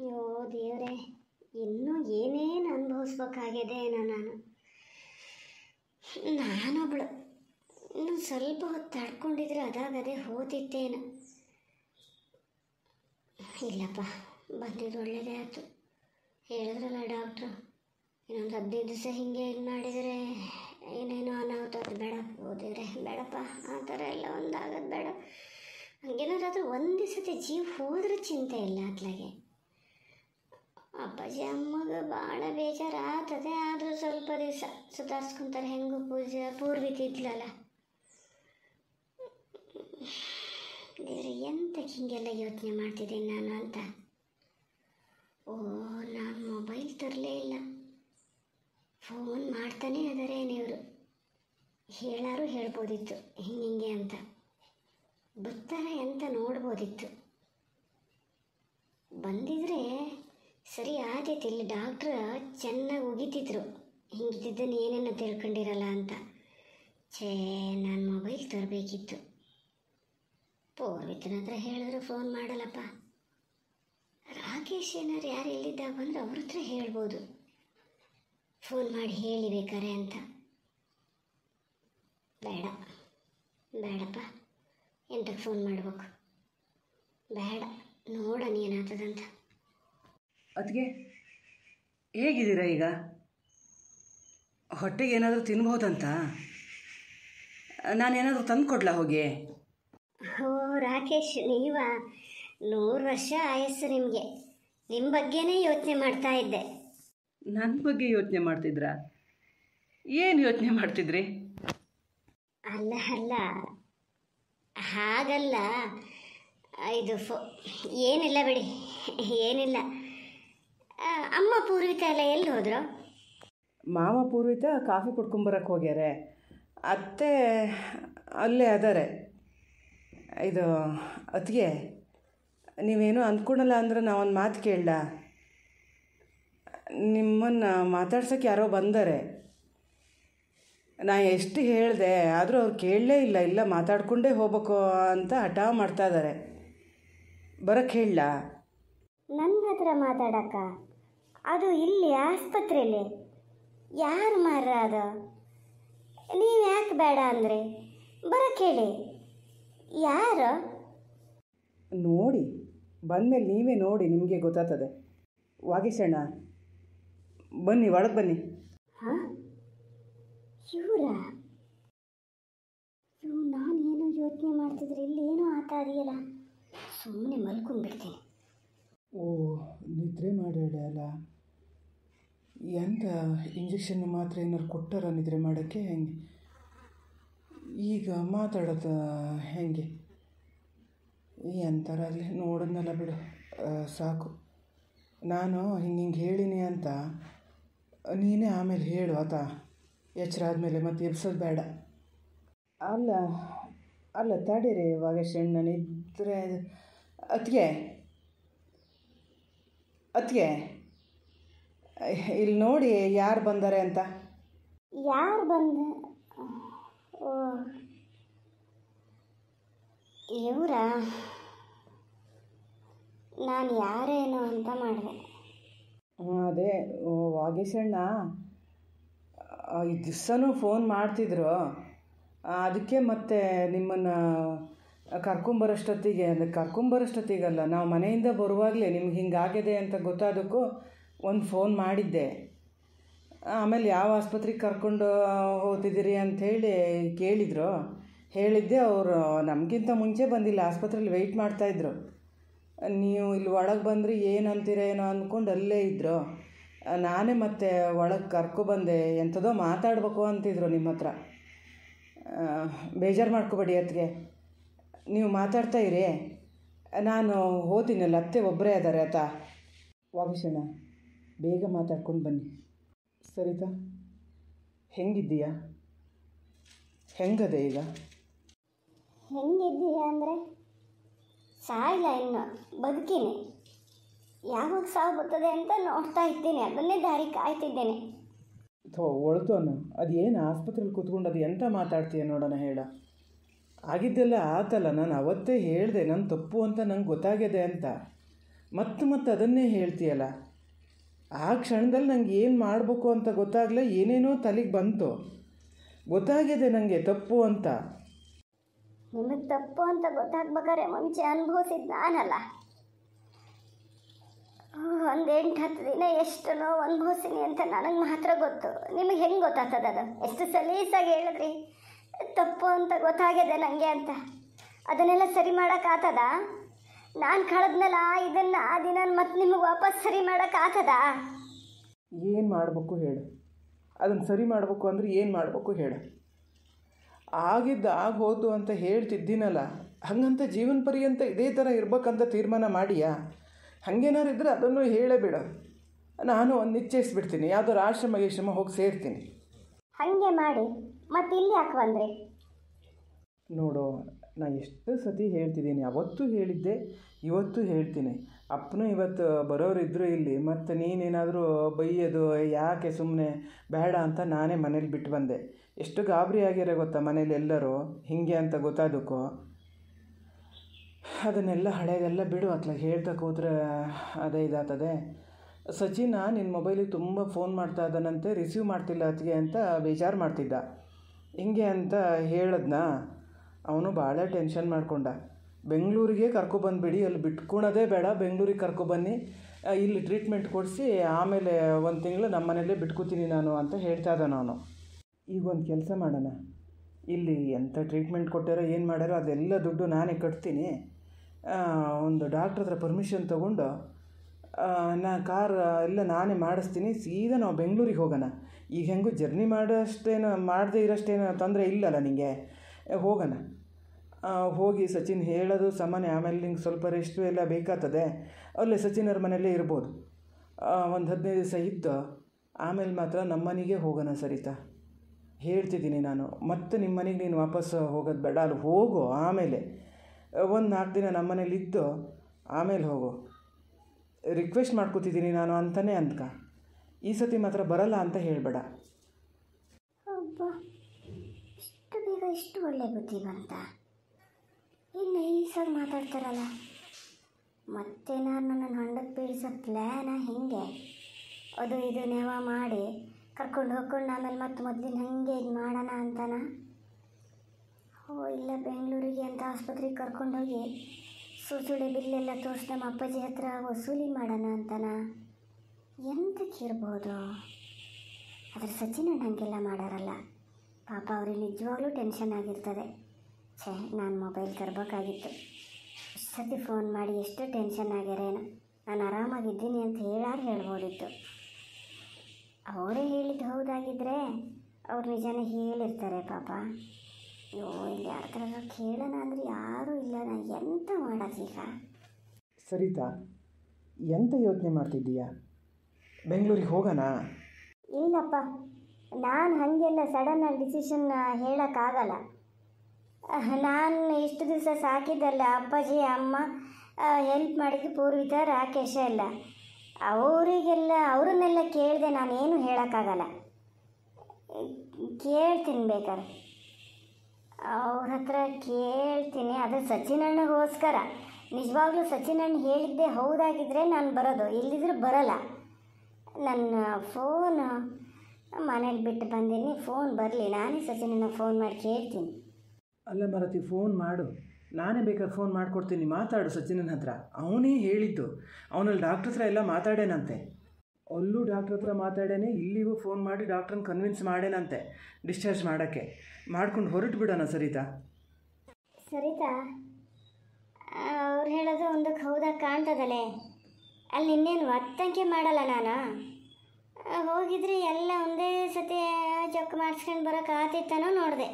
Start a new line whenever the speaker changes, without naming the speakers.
ಅಯ್ಯೋ ದೇವರೇ, ಇನ್ನೂ ಏನೇನು ಅನುಭವಿಸ್ಬೇಕಾಗಿದೆ ಏನೋ ನಾನು? ನಾನೊಬ್ಳು. ಇನ್ನು ಸ್ವಲ್ಪ ಹೊತ್ತು ತಡ್ಕೊಂಡಿದ್ರೆ ಅದಾಗದೇ ಹೋದಿತ್ತೇನು. ಇಲ್ಲಪ್ಪ, ಬಂದಿದ್ದು ಒಳ್ಳೆಯದೇ ಆಯಿತು. ಹೇಳಿದ್ರಲ್ಲ ಡಾಕ್ಟ್ರು, ಇನ್ನೊಂದು ಹದಿನೈದು ದಿವಸ ಹಿಂಗೆ ಇದು ಮಾಡಿದರೆ ಏನೇನೋ ಅನಾಹುತ ಅದು ಬೇಡ. ಓದಿದ್ರೆ ಬೇಡಪ್ಪ, ಆ ಥರ ಎಲ್ಲ ಒಂದಾಗೋದು ಬೇಡ. ಹಂಗೇನಾದ್ರೂ ಒಂದು ಸತಿ ಜೀವ ಹೋದ್ರೆ ಚಿಂತೆ ಇಲ್ಲ ಅತ್ಲಾಗೆ ಅಪ್ಪಾಜಿ ಅಮ್ಮಗೆ ಭಾಳ ಬೇಜಾರಾಗ್ತದೆ, ಆದರೂ ಸ್ವಲ್ಪ ದಿವಸ ಸುಧಾರಿಸ್ಕೊಂತಾರೆ. ಹೆಂಗೂ ಪೂಜೆ ಪೂರ್ವಿಕ ಇದ್ಲಲ್ಲ. ದೇವ್ರೆ ಎಂತ ಹೀಗೆಲ್ಲ ಯೋಚನೆ ಮಾಡ್ತಿದ್ದೀನಿ ನಾನು ಅಂತ? ಓ, ನಾನು ಮೊಬೈಲ್ ತರಲೇ ಇಲ್ಲ. ಫೋನ್ ಮಾಡ್ತಾನೇ ಇದ್ದಾರೆ ನೀವರು ಹೇಳಾರು ಹೇಳ್ಬೋದಿತ್ತು, ಹಿಂಗೆ ಹಿಂಗೆ ಅಂತ. ಬರ್ತಾರೆ ಅಂತ ನೋಡ್ಬೋದಿತ್ತು. ಬಂದಿದ್ರೆ ಸರಿ ಆದೈತೆ ಇಲ್ಲಿ ಡಾಕ್ಟ್ರ ಚೆನ್ನಾಗಿ ಉಗಿತಿದ್ರು. ಹಿಂಗಿದ್ದನ್ನು ಏನೇನೋ ತಿಳ್ಕೊಂಡಿರಲ್ಲ ಅಂತ. ಛೇ, ನಾನು ಮೊಬೈಲ್ ತರಬೇಕಿತ್ತು. ಪೂರ್ವಿತನ ಹತ್ರ ಹೇಳಿದ್ರು ಫೋನ್ ಮಾಡಲ್ಲಪ್ಪ. ರಾಕೇಶ್ ಏನಾರು ಯಾರು ಎಲ್ಲಿದ್ದಾಗ ಬಂದ್ರೆ ಅವ್ರ ಹತ್ರ ಹೇಳ್ಬೋದು. ಫೋನ್ ಮಾಡಿ ಹೇಳಿ ಬೇಕಾರೆ ಅಂತ. ಬೇಡ, ಬೇಡಪ್ಪ. ಎಂತಕ್ಕೆ ಫೋನ್ ಮಾಡ್ಬೇಕು? ಬೇಡ, ನೋಡೋಣ ಏನಾಗ್ತದಂತ.
ಅದಕ್ಕೆ ಹೇಗಿದ್ದೀರಾ ಈಗ? ಹೊಟ್ಟೆಗೆ ಏನಾದರೂ ತಿನ್ಬೋದಂತ ನಾನೇನಾದರೂ ತಂದು ಕೊಡ್ಲಾ ಹೋಗಿ?
ಓ ರಾಕೇಶ್ ನೀವ ನೂರು ವರ್ಷ ಆಯಸ್ಸು ನಿಮಗೆ. ನಿಮ್ಮ ಬಗ್ಗೆನೇ ಯೋಚನೆ ಮಾಡ್ತಾ ಇದ್ದೆ.
ನನ್ನ ಬಗ್ಗೆ ಯೋಚನೆ ಮಾಡ್ತಿದ್ರಾ? ಏನು ಯೋಚನೆ ಮಾಡ್ತಿದ್ರಿ?
ಅಲ್ಲ ಅಲ್ಲ. ಹಾಗಲ್ಲ. ಇದು ಫೋ ಏನಿಲ್ಲ ಬಿಡಿ. ಏನಿಲ್ಲ. ಅಮ್ಮ ಪೂರ್ವಿತ ಎಲ್ಲ ಎಲ್ಲಿ ಹೋದ್ರು?
ಮಾವ ಪೂರ್ವಿತ ಕಾಫಿ ಕುಡ್ಕೊಂಬರಕ್ಕೆ ಹೋಗ್ಯಾರೆ. ಅತ್ತೆ ಅಲ್ಲೇ ಅದಾರೆ. ಇದು ಅತ್ತಿಗೆ ನೀವೇನು ಅಂದ್ಕೊಳಲ್ಲ ಅಂದ್ರೆ ನಾವೊಂದು ಒಂದು ಮಾತು ಕೇಳಲ್ಲ ನಿಮ್ಮನ್ನು ಮಾತಾಡ್ಸೋಕ್ಕೆ ಯಾರೋ ಬಂದರೆ. ನಾ ಎಷ್ಟು ಹೇಳಿದೆ ಆದರೂ ಅವ್ರು ಕೇಳಲೇ ಇಲ್ಲ. ಇಲ್ಲ ಮಾತಾಡ್ಕೊಂಡೇ ಹೋಗ್ಬೇಕು ಅಂತ ಹಠ ಮಾಡ್ತಾ ಇದ್ದಾರೆ ಬರೋಕ್ಕೆ ಹೇಳಲ್ಲ
ನನ್ನ ಹತ್ರ ಮಾತಾಡಕ್ಕ. ಅದು ಇಲ್ಲಿ ಆಸ್ಪತ್ರೆಯಲ್ಲಿ ಯಾರು ಮಾರ ಅದು? ನೀವು ಯಾಕೆ ಬೇಡ ಅಂದರೆ? ಬರಕ್ಕೆ ಹೇಳಿ ಯಾರು?
ನೋಡಿ ಬಂದಮೇಲೆ ನೀವೇ ನೋಡಿ ನಿಮಗೆ ಗೊತ್ತಾಗ್ತದೆ. ವಾಗೀಶಣ್ಣ ಬನ್ನಿ ಒಳಗೆ ಬನ್ನಿ.
ಹಾಂ? ಇವರ? ನಾನು ಏನೋ ಯೋಚನೆ ಮಾಡ್ತಿದ್ರೆ ಇಲ್ಲಿ ಏನೋ ಆತ ಅದೆಯಲ್ಲ ಸುಮ್ಮನೆ ಮಲ್ಕೊಂಡ್ಬಿಡ್ತೀನಿ.
ಓ, ನಿದ್ರೆ ಅಲ್ಲ. ಎಂತ ಇಂಜೆಕ್ಷನ್ ಮಾತ್ರ ಏನಾರು ಕೊಟ್ಟಾರ ನಿದ್ರೆ ಮಾಡೋಕ್ಕೆ? ಹೆಂಗೆ? ಈಗ ಮಾತಾಡೋದು ಹೆಂಗೆ? ಎಂಥರ ಅಲ್ಲಿ ನೋಡಿದ್ನಲ್ಲ ಬಿಡು. ಸಾಕು. ನಾನು ಹಿಂಗೆ ಹಿಂಗೆ ಹೇಳಿನಿ ಅಂತ ನೀನೇ ಆಮೇಲೆ ಹೇಳು, ಆತ? ಎಚ್ಚರ ಆದಮೇಲೆ ಮತ್ತೆ ಎಬ್ಸೋದು ಬೇಡ. ಅಲ್ಲ ಅಲ್ಲ ತಡೀರಿ ವಾಗೇಶಣ್ಣ ನಿದ್ರೆ ಅತ್ತಿಗೆ ಅತ್ತಿಗೆ ಇಲ್ಲಿ ನೋಡಿ ಯಾರು ಬಂದಾರೆ ಅಂತ.
ಯಾರು ಬಂದ ಓ ಇವರ? ನಾನು ಯಾರೇನು ಅಂತ ಮಾಡಿದೆ.
ಅದೇ ಓ, ವಾಗೇಶಣ್ಣ ಈ ದಿವ್ಸನೂ ಫೋನ್ ಮಾಡ್ತಿದ್ರು. ಅದಕ್ಕೆ ಮತ್ತೆ ನಿಮ್ಮನ್ನು ಕರ್ಕೊಂಬರೋಷ್ಟೊತ್ತಿಗೆ, ಅಂದರೆ ಕರ್ಕೊಂಬರೋಷ್ಟೊತ್ತಿಗಲ್ಲ, ನಾವು ಮನೆಯಿಂದ ಬರುವಾಗಲೇ ನಿಮ್ಗೆ ಹಿಂಗಾಗಿದೆ ಅಂತ ಗೊತ್ತಾದಕ್ಕೂ ಒಂದು ಫೋನ್ ಮಾಡಿದ್ದೆ. ಆಮೇಲೆ ಯಾವ ಆಸ್ಪತ್ರೆಗೆ ಕರ್ಕೊಂಡು ಹೋಗ್ತಿದ್ದೀರಿ ಅಂಥೇಳಿ ಕೇಳಿದರು. ಹೇಳಿದ್ದೆ ಅವರು, ನಮಗಿಂತ ಮುಂಚೆ ಬಂದಿಲ್ಲ ಆಸ್ಪತ್ರೆಯಲ್ಲಿ ವೆಯ್ಟ್ ಮಾಡ್ತಾಯಿದ್ರು ನೀವು ಇಲ್ಲಿ ಒಳಗೆ ಬಂದರೆ ಏನು ಅಂತೀರೇನೋ ಅಂದ್ಕೊಂಡು ಅಲ್ಲೇ ಇದ್ದರು ನಾನೇ ಮತ್ತೆ ಒಳಗೆ ಕರ್ಕೊಬಂದೆ ಎಂಥದೋ ಮಾತಾಡಬೇಕು ಅಂತಿದ್ರು ನಿಮ್ಮ ಹತ್ರ ಬೇಜಾರು ಮಾಡ್ಕೋಬೇಡಿ ಅತ್ತಿಗೆ. ನೀವು ಮಾತಾಡ್ತಾ ಇರಿ. ನಾನು ಹೋತೀನಲ್ಲ ಅತ್ತೆ ಒಬ್ಬರೇ ಇದ್ದಾರೆ ಆತ. ವಾಗೀಶಣ್ಣ ಬೇಗ ಮಾತಾಡ್ಕೊಂಡು ಬನ್ನಿ. ಸರಿತಾ? ಹೆಂಗಿದ್ದೀಯಾ? ಹೆಂಗದೆ ಈಗ?
ಹೆಂಗಿದ್ದೀಯಾ ಅಂದರೆ? ಸಾಯಿಲ್ಲ ಇನ್ನು ಬದುಕಿನಿ. ಯಾವಾಗ ಸಾವು ಬರ್ತದೆ ಅಂತ ನೋಡ್ತಾ ಇದ್ದೀನಿ. ಅದನ್ನೇ ದಾರಿ ಕಾಯ್ತಿದ್ದೇನೆ.
ಥೋ ಒಳ್ತು ಅನ್ನು. ಅದು ಏನು ಆಸ್ಪತ್ರೆಯಲ್ಲಿ ಕೂತ್ಕೊಂಡು ಅದು ಎಂತ ಮಾತಾಡ್ತೀಯ ನೋಡೋಣ ಹೇಳ. ಆಗಿದ್ದೆಲ್ಲ ಆತಲ್ಲ, ನಾನು ಅವತ್ತೇ ಹೇಳಿದೆ ನನ್ನ ತಪ್ಪು ಅಂತ ನಂಗೆ ಗೊತ್ತಾಗಿದೆ ಅಂತ. ಮತ್ತೆ ಮತ್ತೆ ಅದನ್ನೇ ಹೇಳ್ತೀಯಲ್ಲ? ಆ ಕ್ಷಣದಲ್ಲಿ ನಂಗೆ ಏನು ಮಾಡಬೇಕು ಅಂತ ಗೊತ್ತಾಗಲೇ ಏನೇನೋ ತಲೆಗೆ ಬಂತು. ಗೊತ್ತಾಗಿದೆ ನನಗೆ ತಪ್ಪು ಅಂತ.
ನಿಮಗೆ ತಪ್ಪು ಅಂತ ಗೊತ್ತಾಗ್ಬೇಕಾದ್ರೆ ಮುಂಚೆ ಅನುಭವಿಸಿದ್ ನಾನಲ್ಲ. ಒಂದು ಎಂಟು ಹತ್ತು ದಿನ ಎಷ್ಟು ನೋವು ಅನುಭವಿಸಿನಿ ಅಂತ ನನಗೆ ಮಾತ್ರ ಗೊತ್ತು. ನಿಮಗೆ ಹೆಂಗೆ ಗೊತ್ತಾಗ್ತದೆ ಅದು ಎಷ್ಟು ಸಲೀಸಾಗಿ ಹೇಳಿದ್ರಿ? ತಪ್ಪು ಅಂತ ಗೊತ್ತಾಗಿದೆ ನನಗೆ ಅಂತ. ಅದನ್ನೆಲ್ಲ ಸರಿ ಮಾಡೋಕ್ಕಾಗ್ತದ ನಾನು ಕಳೆದ್ನಲ್ಲ ಇದನ್ನು ಆ ದಿನ ಮತ್ತೆ ನಿಮಗೆ ವಾಪಸ್ ಸರಿ ಮಾಡೋಕ್ಕಾಗ್ತದ
ಏನು ಮಾಡಬೇಕು ಹೇಳು. ಅದನ್ನು ಸರಿ ಮಾಡಬೇಕು ಅಂದರೆ ಏನು ಮಾಡಬೇಕು ಹೇಳು. ಆಗಿದ್ದು ಆಗೋದು ಅಂತ ಹೇಳ್ತಿದ್ದೀನಲ್ಲ ಹಂಗಂತ ಜೀವನ ಪರ್ಯಂತ ಇದೇ ಥರ ಇರ್ಬೇಕಂತ ತೀರ್ಮಾನ ಮಾಡಿಯಾ? ಹಾಗೇನಾರು ಇದ್ದರೆ ಅದನ್ನು ಹೇಳೇ ಬಿಡು. ನಾನು ಒಂದು ನಿಶ್ಚಯಿಸ್ಬಿಡ್ತೀನಿ ಯಾವುದಾದ್ರು ಆಶ್ರಮ ಗೀಶ್ರಮ ಹೋಗಿ ಸೇರ್ತೀನಿ.
ಹಾಗೆ ಮಾಡಿ. ಮತ್ತೆ ಇಲ್ಲಿ ಯಾಕೆ ಬಂದ್ರೆ?
ನೋಡು, ನಾ ಎಷ್ಟು ಸತಿ ಹೇಳ್ತಿದ್ದೀನಿ, ಅವತ್ತು ಹೇಳಿದ್ದೆ, ಇವತ್ತು ಹೇಳ್ತೀನಿ. ಅಪ್ಪನೂ ಇವತ್ತು ಬರೋರಿದ್ದರು ಇಲ್ಲಿ, ಮತ್ತು ನೀನೇನಾದರೂ ಬೈಯೋದು, ಯಾಕೆ ಸುಮ್ಮನೆ ಬೇಡ ಅಂತ ನಾನೇ ಮನೇಲಿ ಬಿಟ್ಟು ಬಂದೆ. ಎಷ್ಟು ಗಾಬರಿ ಆಗಿರೋ ಗೊತ್ತಾ ಮನೇಲಿ ಎಲ್ಲರೂ, ಹೀಗೆ ಅಂತ ಗೊತ್ತಾದಕ್ಕೂ. ಅದನ್ನೆಲ್ಲ ಹಳೆಯದೆಲ್ಲ ಬಿಡು ಅತ್ಲ ಹೇಳ್ತಾ ಕೂತ್ರೆ ಅದೇ ಇದಾಗ್ತದೆ ಸಚಿನ ನಿನ್ನ ಮೊಬೈಲಿಗೆ ತುಂಬ ಫೋನ್ ಮಾಡ್ತಾ ಇದ್ದಾನಂತೆ ರಿಸೀವ್ ಮಾಡ್ತಿಲ್ಲ ಅತ್ಗೆ ಅಂತ ಬೇಜಾರು ಮಾಡ್ತಿದ್ದ. ಹಿಂಗೆ ಅಂತ ಹೇಳದ್ನ, ಅವನು ಭಾಳ ಟೆನ್ಷನ್ ಮಾಡಿಕೊಂಡ. ಬೆಂಗಳೂರಿಗೆ ಕರ್ಕೊಬಂದ್ಬಿಡಿ ಅಲ್ಲಿ ಬಿಟ್ಕೊಳೋದೇ ಬೇಡ, ಬೆಂಗಳೂರಿಗೆ ಕರ್ಕೊಬನ್ನಿ ಇಲ್ಲಿ ಟ್ರೀಟ್ಮೆಂಟ್ ಕೊಡಿಸಿ, ಆಮೇಲೆ ಒಂದು ತಿಂಗಳು ನಮ್ಮ ಮನೇಲೇ ಬಿಟ್ಕೋತೀನಿ ನಾನು ಅಂತ ಹೇಳ್ತಾ ಇದ್ದ ನಾನು ಈಗ ಒಂದು ಕೆಲಸ ಮಾಡೋಣ. ಇಲ್ಲಿ ಎಂಥ ಟ್ರೀಟ್ಮೆಂಟ್ ಕೊಟ್ಟಾರೋ, ಏನು ಮಾಡ್ಯಾರೋ ಅದೆಲ್ಲ ದುಡ್ಡು ನಾನೇ ಕಟ್ತೀನಿ. ಒಂದು ಡಾಕ್ಟ್ರ್ ಹತ್ರ ಪರ್ಮಿಷನ್ ತೊಗೊಂಡು ನಾ ಕಾರ್ ಎಲ್ಲ ನಾನೇ ಮಾಡಿಸ್ತೀನಿ, ಸೀದಾ ನಾವು ಬೆಂಗಳೂರಿಗೆ ಹೋಗೋಣ. ಈಗ ಹೆಂಗೂ ಜರ್ನಿ ಮಾಡೋಷ್ಟೇನು, ಮಾಡದೇ ಇರೋಷ್ಟೇನು ತೊಂದರೆ ಇಲ್ಲಲ್ಲ ನಿಂಗೆ. ಹೋಗೋಣ. ಹೋಗಿ ಸಚಿನ್ ಹೇಳೋದು ಸಾಮಾನ್ಯ, ಆಮೇಲೆ ನಿಂಗೆ ಸ್ವಲ್ಪ ರೆಸ್ಟು ಎಲ್ಲ ಬೇಕಾಗ್ತದೆ. ಅಲ್ಲೇ ಸಚಿನ್ ಅವ್ರ ಮನೆಯಲ್ಲೇ ಇರ್ಬೋದು. ಒಂದು ಹದಿನೈದು ದಿವಸ ಇದ್ದು ಆಮೇಲೆ ಮಾತ್ರ ನಮ್ಮ ಮನೆಗೆ ಹೋಗೋಣ ಸರಿತಾ. ಹೇಳ್ತಿದ್ದೀನಿ ನಾನು. ಮತ್ತೆ ನಿಮ್ಮ ಮನೆಗೆ ನೀನು ವಾಪಸ್ ಹೋಗೋದು ಬೇಡ. ಅಲ್ಲಿ ಹೋಗು ಆಮೇಲೆ. ಒಂದು ನಾಲ್ಕು ದಿನ ನಮ್ಮ ಮನೇಲಿ ಇದ್ದು, ಆಮೇಲೆ ಹೋಗು. ರಿಕ್ವೆಸ್ಟ್ ಮಾಡ್ಕೋತಿದ್ದೀನಿ ನಾನು ಅಂತಲೇ ಅಂದ್ಕ. ಈ ಸತಿ ಮಾತ್ರ ಬರಲ್ಲ ಅಂತ ಹೇಳಬೇಡ.
ಅಬ್ಬ ಇಷ್ಟು ಬೇಗ ಇಷ್ಟು ಒಳ್ಳೆ ಬುದ್ಧಿ ಬಂತ ಇನ್ನು ಈಸಾಗಿ ಮಾತಾಡ್ತಾರಲ್ಲ. ನಾನು ನನ್ನ ಹೊಂಡಕ್ಕೆ ಬೀಳ್ಸೋ ಪ್ಲ್ಯಾನ ಹಿಂಗೆ? ಅದು ಇದು ನೆವ ಮಾಡಿ ಕರ್ಕೊಂಡು ಹೋಗ್ಕೊಂಡು ಆಮೇಲೆ ಮತ್ತೆ ಮೊದಲಿನ ಹಾಗೆ ಇದು ಮಾಡೋಣ ಅಂತಾನ? ಓ, ಇಲ್ಲ, ಬೆಂಗಳೂರಿಗೆ ಅಂತ ಆಸ್ಪತ್ರೆಗೆ ಕರ್ಕೊಂಡೋಗಿ ಸುಸುಳಿ ಬಿಲ್ಲೆಲ್ಲ ತೋರಿಸಿ ನಮ್ಮ ಅಪ್ಪಾಜಿ ಹತ್ರ ವಸೂಲಿ ಮಾಡೋಣ ಅಂತಾನ. ಎಂತಕ್ಕಿರ್ಬೋದು ಆದರೆ ಸಚಿನ್ ಹಂಗೆಲ್ಲ ಮಾಡೋರಲ್ಲ. ಪಾಪ ಅವ್ರಿಗೆ ನಿಜವಾಗ್ಲೂ ಟೆನ್ಷನ್ ಆಗಿರ್ತದೆ. ಛೆ, ನಾನು ಮೊಬೈಲ್ ತರಬೇಕಾಗಿತ್ತು. ಸತಿ ಫೋನ್ ಮಾಡಿ ಎಷ್ಟು ಟೆನ್ಷನ್ ಆಗ್ಯಾರೇನು. ನಾನು ಆರಾಮಾಗಿದ್ದೀನಿ ಅಂತ ಹೇಳಾರು ಹೇಳ್ಬೋದಿತ್ತು. ಅವರೇ ಹೇಳಿದ್ದು ಹೌದಾಗಿದ್ದರೆ ಅವ್ರು ನಿಜನೇ ಹೇಳಿರ್ತಾರೆ ಪಾಪ. ಅಯ್ಯೋ ಇಲ್ಲಿ ಯಾರ ಕೇಳೋಣ ಅಂದರೆ ಯಾರೂ ಇಲ್ಲ. ನಾನು ಎಂತ ಮಾಡೋದೀಗ
ಸರಿತಾ ಎಂತ ಯೋಚನೆ ಮಾಡ್ತಿದ್ದೀಯಾ? ಬೆಂಗಳೂರಿಗೆ ಹೋಗೋಣ?
ಇಲ್ಲಪ್ಪ ನಾನು ಹಾಗೆಲ್ಲ ಆಗಿ ಡಿಸಿಷನ್ ಹೇಳೋಕ್ಕಾಗಲ್ಲ. ನಾನು ಇಷ್ಟು ದಿವಸ ಸಾಕಿದ್ದಲ್ಲ ಅಪ್ಪಾಜಿ ಅಮ್ಮ ಹೆಲ್ಪ್ ಮಾಡಿದ್ದು ಪೂರ್ವಿತ ರಾಕೇಶ ಎಲ್ಲ. ಅವರಿಗೆಲ್ಲ ಅವರನ್ನೆಲ್ಲ ಕೇಳಿದೆ ನಾನೇನು ಹೇಳೋಕ್ಕಾಗಲ್ಲ. ಕೇಳ್ತೀನಿ ಬೇಕಾದ್ರೆ. ಅವ್ರ ಹತ್ರ ಕೇಳ್ತೀನಿ. ಅದು ಸಚಿನ್ ಅಣ್ಣಗೋಸ್ಕರ. ನಿಜವಾಗ್ಲೂ ಸಚಿನ್ ಅಣ್ಣ ಹೇಳಿದ್ದೆ ಹೌದಾಗಿದ್ದರೆ ನಾನು ಬರೋದು. ಇಲ್ಲಿದ್ರೆ ಬರಲ್ಲ. ನನ್ನ ಫೋನ್ ಮನೇಲಿ ಬಿಟ್ಟು ಬಂದೀನಿ. ಫೋನ್ ಬರಲಿ. ನಾನೇ ಸಚಿನನ್ನ ಫೋನ್ ಮಾಡಿ ಕೇಳ್ತೀನಿ.
ಅಲ್ಲ ಮರತಿ ಫೋನ್ ಮಾಡು. ನಾನೇ ಬೇಕಾದ್ರೆ ಫೋನ್ ಮಾಡಿಕೊಡ್ತೀನಿ. ಮಾತಾಡು ಸಚಿನನ ಹತ್ರ. ಅವನೇ ಹೇಳಿದ್ದು. ಅವನಲ್ಲಿ ಡಾಕ್ಟ್ರ ಹತ್ರ ಎಲ್ಲ ಮಾತಾಡೇನಂತೆ. ಅಲ್ಲೂ ಡಾಕ್ಟ್ರ್ ಹತ್ರ ಮಾತಾಡೇನೆ, ಇಲ್ಲಿಗೂ ಫೋನ್ ಮಾಡಿ ಡಾಕ್ಟ್ರನ್ನ ಕನ್ವಿನ್ಸ್ ಮಾಡೇನಂತೆ ಡಿಸ್ಚಾರ್ಜ್ ಮಾಡೋಕ್ಕೆ. ಮಾಡ್ಕೊಂಡು ಹೊರಟು ಬಿಡೋಣ ಸರಿತಾ?
ಸರಿತಾ ಅವ್ರು ಹೇಳೋದು ಒಂದಕ್ಕೆ ಹೌದಾಗಿ ಕಾಣ್ತದಲ್ಲೇ ಅಲ್ಲಿ ಇನ್ನೇನು ಒತ್ತಂಕೆ ಮಾಡಲ್ಲ ನಾನು? ಹೋಗಿದ್ರೆ ಎಲ್ಲ ಒಂದೇ ಸತಿ ಚೆಕ್ ಮಾಡಿಸ್ಕೊಂಡು ಬರೋಕ್ಕಾತಿತ್ತನೋ ನೋಡಿದೆ.